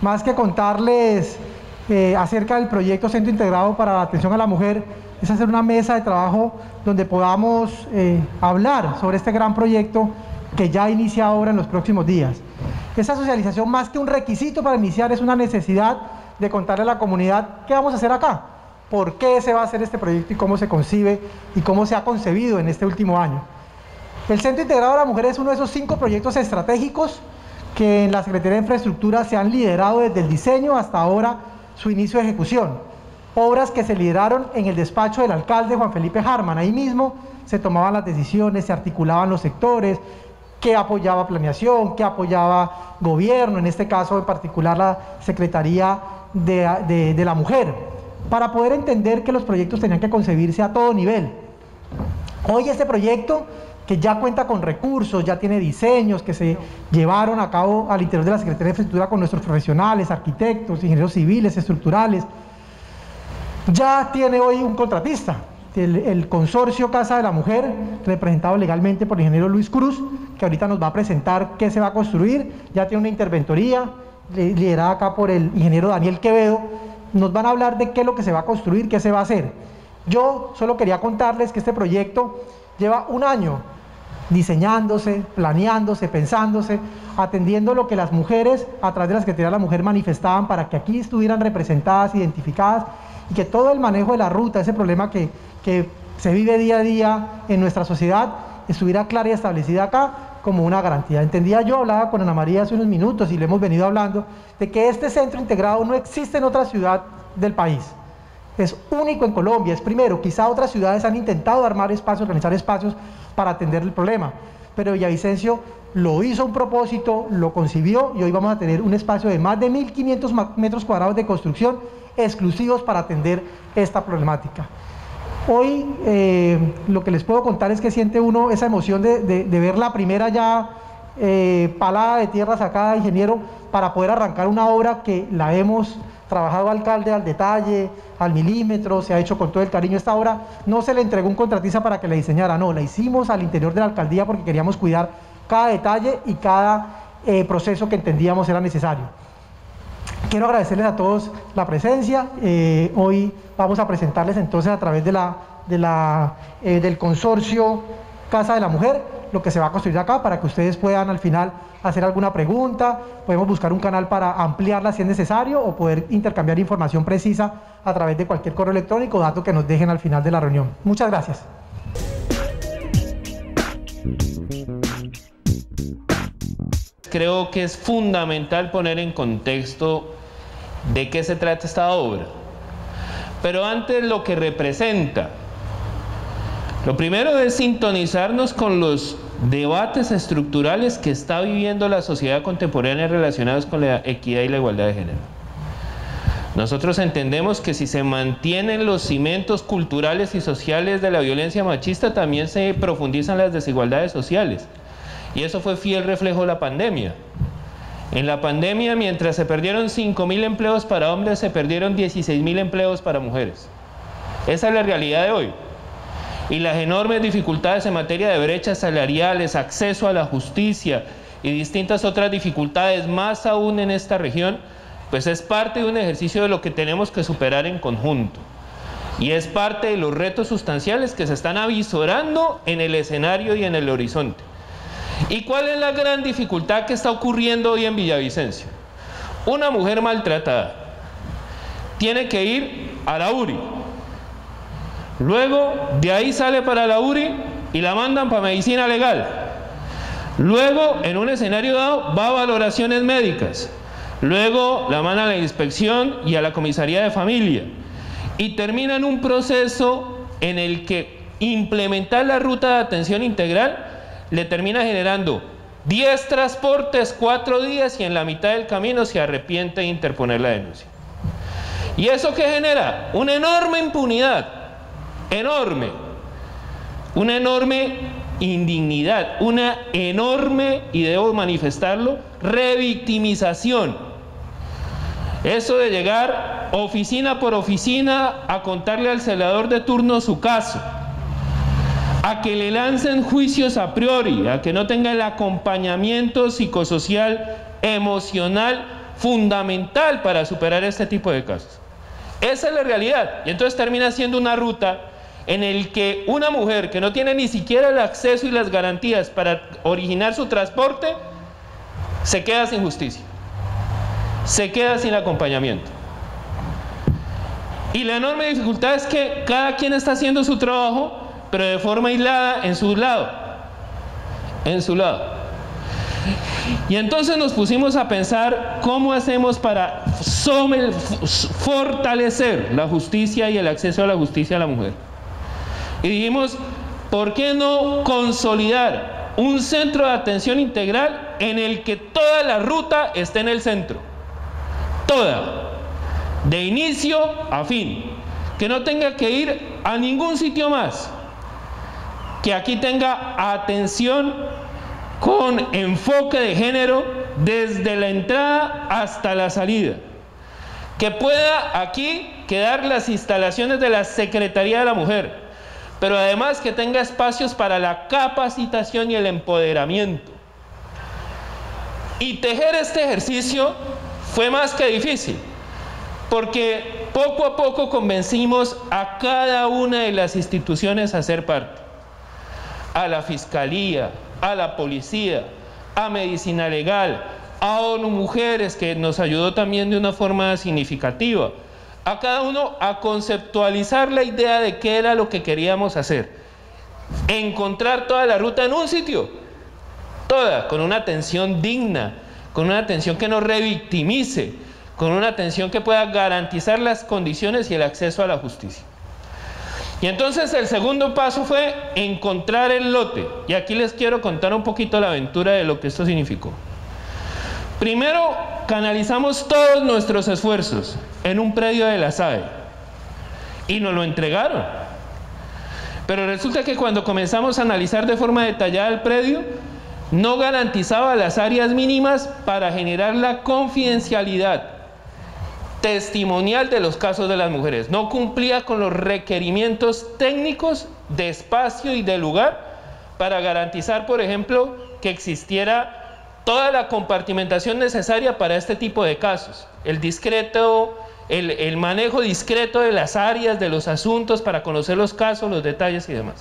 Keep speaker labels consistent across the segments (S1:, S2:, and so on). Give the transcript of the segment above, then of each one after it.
S1: más que contarles eh, acerca del proyecto Centro Integrado para la Atención a la Mujer, es hacer una mesa de trabajo donde podamos eh, hablar sobre este gran proyecto que ya inicia ahora en los próximos días. Esa socialización, más que un requisito para iniciar, es una necesidad de contarle a la comunidad qué vamos a hacer acá, por qué se va a hacer este proyecto y cómo se concibe y cómo se ha concebido en este último año. El Centro Integrado de la Mujer es uno de esos cinco proyectos estratégicos que en la Secretaría de Infraestructura se han liderado desde el diseño hasta ahora su inicio de ejecución. Obras que se lideraron en el despacho del alcalde Juan Felipe Harman. Ahí mismo se tomaban las decisiones, se articulaban los sectores, qué apoyaba planeación, qué apoyaba gobierno, en este caso en particular la Secretaría de, de la Mujer, para poder entender que los proyectos tenían que concebirse a todo nivel. Hoy este proyecto que ya cuenta con recursos, ya tiene diseños que se llevaron a cabo al interior de la Secretaría de Infraestructura con nuestros profesionales, arquitectos, ingenieros civiles, estructurales. Ya tiene hoy un contratista, el, consorcio Casa de la Mujer, representado legalmente por el ingeniero Luis Cruz, que ahorita nos va a presentar qué se va a construir, ya tiene una interventoría liderada acá por el ingeniero Daniel Quevedo, nos van a hablar de qué es lo que se va a construir, qué se va a hacer. Yo solo quería contarles que este proyecto lleva un año diseñándose, planeándose, pensándose, atendiendo lo que las mujeres a través de la Secretaría de la Mujer manifestaban para que aquí estuvieran representadas, identificadas y que todo el manejo de la ruta, ese problema que, que se vive día a día en nuestra sociedad, estuviera clara y establecida acá como una garantía. Entendía yo, hablaba con Ana María hace unos minutos y le hemos venido hablando de que este centro integrado no existe en otra ciudad del país es único en Colombia, es primero, quizá otras ciudades han intentado armar espacios, organizar espacios para atender el problema, pero Villavicencio lo hizo un propósito, lo concibió y hoy vamos a tener un espacio de más de 1.500 metros cuadrados de construcción exclusivos para atender esta problemática. Hoy eh, lo que les puedo contar es que siente uno esa emoción de, ver la primera ya eh, palada de tierra sacada, ingeniero, para poder arrancar una obra que la hemos trabajado alcalde al detalle, al milímetro, se ha hecho con todo el cariño esta obra. No se le entregó un contratista para que la diseñara, no, la hicimos al interior de la alcaldía porque queríamos cuidar cada detalle y cada eh, proceso que entendíamos era necesario. Quiero agradecerles a todos la presencia. Eh, hoy vamos a presentarles entonces a través de la, de la, eh, del consorcio Casa de la Mujer lo que se va a construir acá para que ustedes puedan al final hacer alguna pregunta, podemos buscar un canal para ampliarla si es necesario o poder intercambiar información precisa a través de cualquier correo electrónico o dato que nos dejen al final de la reunión. Muchas gracias.
S2: Creo que es fundamental poner en contexto de qué se trata esta obra. Pero antes lo que representa. Lo primero es sintonizarnos con los debates estructurales que está viviendo la sociedad contemporánea relacionados con la equidad y la igualdad de género. Nosotros entendemos que si se mantienen los cimientos culturales y sociales de la violencia machista, también se profundizan las desigualdades sociales. Y eso fue fiel reflejo de la pandemia. En la pandemia, mientras se perdieron 5.000 empleos para hombres, se perdieron 16.000 empleos para mujeres. Esa es la realidad de hoy y las enormes dificultades en materia de brechas salariales, acceso a la justicia y distintas otras dificultades más aún en esta región, pues es parte de un ejercicio de lo que tenemos que superar en conjunto. Y es parte de los retos sustanciales que se están avisorando en el escenario y en el horizonte. ¿Y cuál es la gran dificultad que está ocurriendo hoy en Villavicencio? Una mujer maltratada tiene que ir a la URI, Luego de ahí sale para la URI y la mandan para medicina legal. Luego, en un escenario dado, va a valoraciones médicas. Luego la mandan a la inspección y a la comisaría de familia. Y termina en un proceso en el que implementar la ruta de atención integral le termina generando 10 transportes, 4 días y en la mitad del camino se arrepiente de interponer la denuncia. ¿Y eso qué genera? Una enorme impunidad enorme, una enorme indignidad, una enorme, y debo manifestarlo, revictimización. Eso de llegar oficina por oficina a contarle al celador de turno su caso, a que le lancen juicios a priori, a que no tenga el acompañamiento psicosocial, emocional, fundamental para superar este tipo de casos. Esa es la realidad. Y entonces termina siendo una ruta en el que una mujer que no tiene ni siquiera el acceso y las garantías para originar su transporte, se queda sin justicia, se queda sin acompañamiento. Y la enorme dificultad es que cada quien está haciendo su trabajo, pero de forma aislada en su lado, en su lado. Y entonces nos pusimos a pensar cómo hacemos para fortalecer la justicia y el acceso a la justicia a la mujer. Y dijimos, ¿por qué no consolidar un centro de atención integral en el que toda la ruta esté en el centro? Toda, de inicio a fin. Que no tenga que ir a ningún sitio más. Que aquí tenga atención con enfoque de género desde la entrada hasta la salida. Que pueda aquí quedar las instalaciones de la Secretaría de la Mujer, pero además que tenga espacios para la capacitación y el empoderamiento. Y tejer este ejercicio fue más que difícil, porque poco a poco convencimos a cada una de las instituciones a ser parte. A la Fiscalía, a la policía, a medicina legal, a ONU Mujeres, que nos ayudó también de una forma significativa, a cada uno a conceptualizar la idea de qué era lo que queríamos hacer. Encontrar toda la ruta en un sitio, toda, con una atención digna, con una atención que no revictimice, con una atención que pueda garantizar las condiciones y el acceso a la justicia. Y entonces el segundo paso fue encontrar el lote. Y aquí les quiero contar un poquito la aventura de lo que esto significó. Primero, canalizamos todos nuestros esfuerzos en un predio de la SAE y nos lo entregaron. Pero resulta que cuando comenzamos a analizar de forma detallada el predio, no garantizaba las áreas mínimas para generar la confidencialidad testimonial de los casos de las mujeres. No cumplía con los requerimientos técnicos de espacio y de lugar para garantizar, por ejemplo, que existiera toda la compartimentación necesaria para este tipo de casos. El discreto, el, manejo discreto de las áreas, de los asuntos, para conocer los casos, los detalles y demás.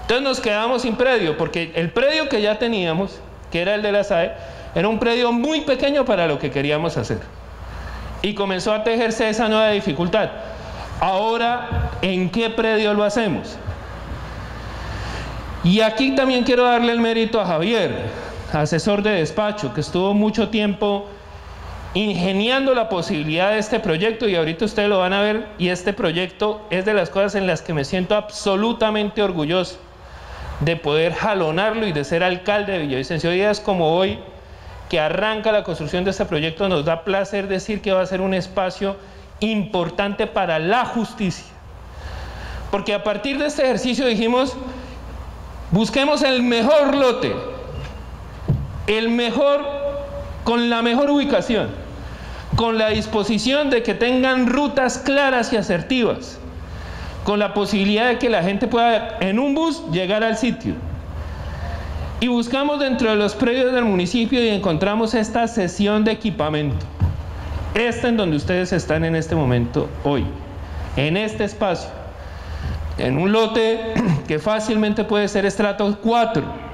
S2: Entonces nos quedamos sin predio, porque el predio que ya teníamos, que era el de la SAE, era un predio muy pequeño para lo que queríamos hacer y comenzó a tejerse esa nueva dificultad. Ahora, ¿en qué predio lo hacemos? Y aquí también quiero darle el mérito a Javier, asesor de despacho, que estuvo mucho tiempo ingeniando la posibilidad de este proyecto y ahorita ustedes lo van a ver y este proyecto es de las cosas en las que me siento absolutamente orgulloso de poder jalonarlo y de ser alcalde de Villavicencio. Días como hoy que arranca la construcción de este proyecto nos da placer decir que va a ser un espacio importante para la justicia. Porque a partir de este ejercicio dijimos, busquemos el mejor lote, el mejor, con la mejor ubicación, con la disposición de que tengan rutas claras y asertivas, con la posibilidad de que la gente pueda en un bus llegar al sitio. Y buscamos dentro de los predios del municipio y encontramos esta sesión de equipamiento. Esta en donde ustedes están en este momento hoy, en este espacio, en un lote que fácilmente puede ser estrato 4,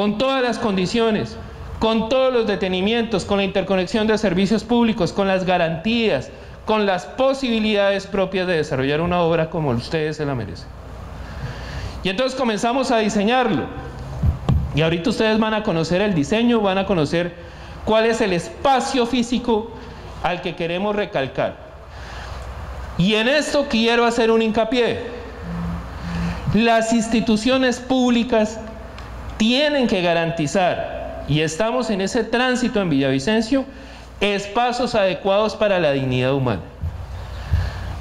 S2: con todas las condiciones, con todos los detenimientos, con la interconexión de servicios públicos, con las garantías, con las posibilidades propias de desarrollar una obra como ustedes se la merecen. Y entonces comenzamos a diseñarlo. Y ahorita ustedes van a conocer el diseño, van a conocer cuál es el espacio físico al que queremos recalcar. Y en esto quiero hacer un hincapié. Las instituciones públicas tienen que garantizar, y estamos en ese tránsito en Villavicencio, espacios adecuados para la dignidad humana.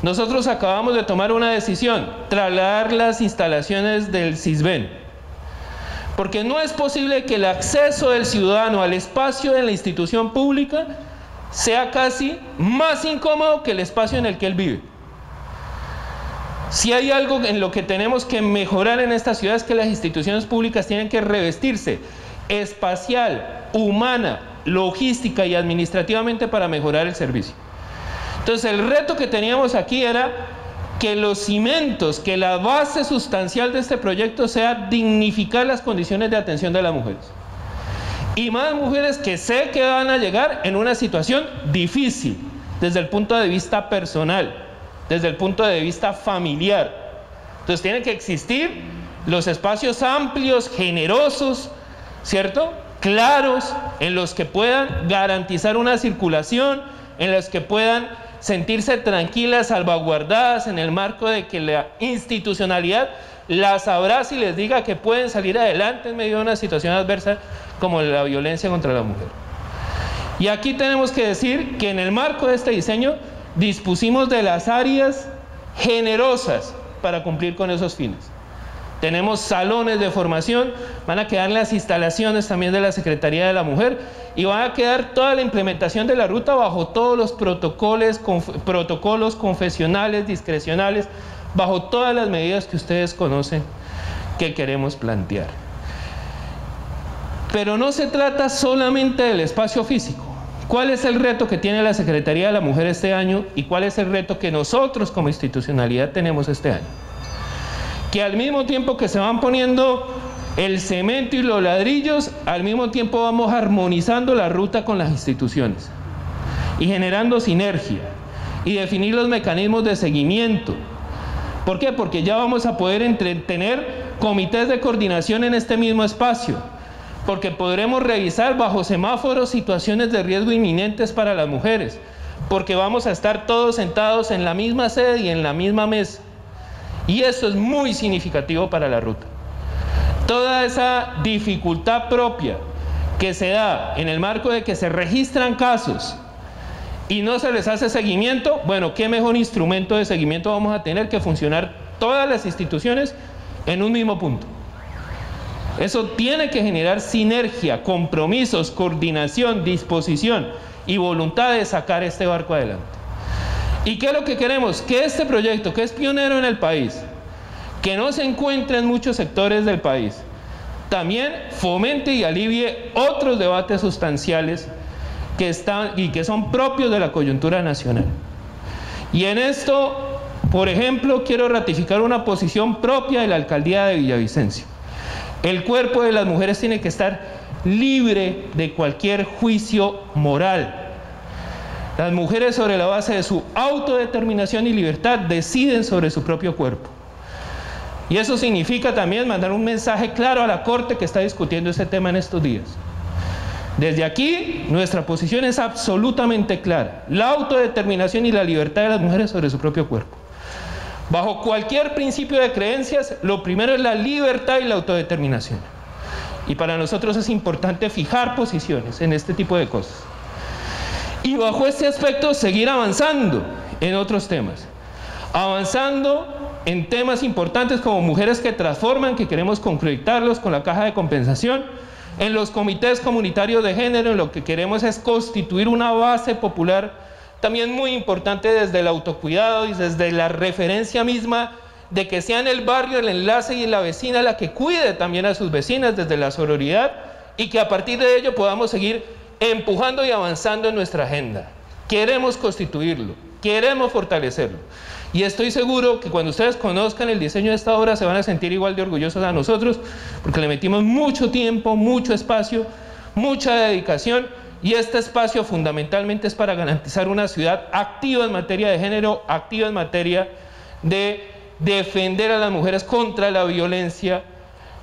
S2: Nosotros acabamos de tomar una decisión, trasladar las instalaciones del CISBEN porque no es posible que el acceso del ciudadano al espacio de la institución pública sea casi más incómodo que el espacio en el que él vive. Si hay algo en lo que tenemos que mejorar en esta ciudad es que las instituciones públicas tienen que revestirse espacial, humana logística y administrativamente para mejorar el servicio. Entonces el reto que teníamos aquí era que los cimientos, que la base sustancial de este proyecto sea dignificar las condiciones de atención de las mujeres. Y más mujeres que sé que van a llegar en una situación difícil desde el punto de vista personal, desde el punto de vista familiar. Entonces tienen que existir los espacios amplios, generosos, ¿cierto? Claros, en los que puedan garantizar una circulación, en los que puedan sentirse tranquilas, salvaguardadas en el marco de que la institucionalidad las abrace y les diga que pueden salir adelante en medio de una situación adversa como la violencia contra la mujer. Y aquí tenemos que decir que en el marco de este diseño dispusimos de las áreas generosas para cumplir con esos fines. Tenemos salones de formación, van a quedar las instalaciones también de la Secretaría de la Mujer y va a quedar toda la implementación de la ruta bajo todos los protocolos, protocolos confesionales, discrecionales, bajo todas las medidas que ustedes conocen que queremos plantear. Pero no se trata solamente del espacio físico. ¿Cuál es el reto que tiene la Secretaría de la Mujer este año y cuál es el reto que nosotros como institucionalidad tenemos este año? Que al mismo tiempo que se van poniendo el cemento y los ladrillos, al mismo tiempo vamos armonizando la ruta con las instituciones y generando sinergia y definir los mecanismos de seguimiento. ¿Por qué? Porque ya vamos a poder tener comités de coordinación en este mismo espacio, porque podremos revisar bajo semáforos situaciones de riesgo inminentes para las mujeres, porque vamos a estar todos sentados en la misma sede y en la misma mesa. Y eso es muy significativo para la ruta toda esa dificultad propia que se da en el marco de que se registran casos y no se les hace seguimiento, bueno, ¿qué mejor instrumento de seguimiento vamos a tener que funcionar todas las instituciones en un mismo punto? Eso tiene que generar sinergia, compromisos, coordinación, disposición y voluntad de sacar este barco adelante. ¿Y qué es lo que queremos? Que este proyecto, que es pionero en el país, que no se encuentra en muchos sectores del país, también fomente y alivie otros debates sustanciales que están y que son propios de la coyuntura nacional. Y en esto, por ejemplo, quiero ratificar una posición propia de la alcaldía de Villavicencio. El cuerpo de las mujeres tiene que estar libre de cualquier juicio moral. Las mujeres sobre la base de su autodeterminación y libertad deciden sobre su propio cuerpo. Y eso significa también mandar un mensaje claro a la Corte que está discutiendo ese tema en estos días. Desde aquí, nuestra posición es absolutamente clara. La autodeterminación y la libertad de las mujeres sobre su propio cuerpo. Bajo cualquier principio de creencias, lo primero es la libertad y la autodeterminación. Y para nosotros es importante fijar posiciones en este tipo de cosas. Y bajo este aspecto, seguir avanzando en otros temas. Avanzando en temas importantes como mujeres que transforman, que queremos concretarlos con la caja de compensación. En los comités comunitarios de género, lo que queremos es constituir una base popular también muy importante desde el autocuidado y desde la referencia misma de que sea en el barrio el enlace y la vecina la que cuide también a sus vecinas desde la sororidad y que a partir de ello podamos seguir empujando y avanzando en nuestra agenda. Queremos constituirlo, queremos fortalecerlo. Y estoy seguro que cuando ustedes conozcan el diseño de esta obra se van a sentir igual de orgullosos a nosotros, porque le metimos mucho tiempo, mucho espacio, mucha dedicación, y este espacio fundamentalmente es para garantizar una ciudad activa en materia de género, activa en materia de defender a las mujeres contra la violencia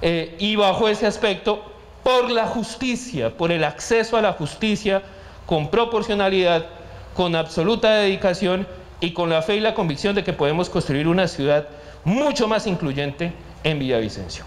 S2: eh, y bajo ese aspecto por la justicia, por el acceso a la justicia con proporcionalidad, con absoluta dedicación y con la fe y la convicción de que podemos construir una ciudad mucho más incluyente en Villavicencio.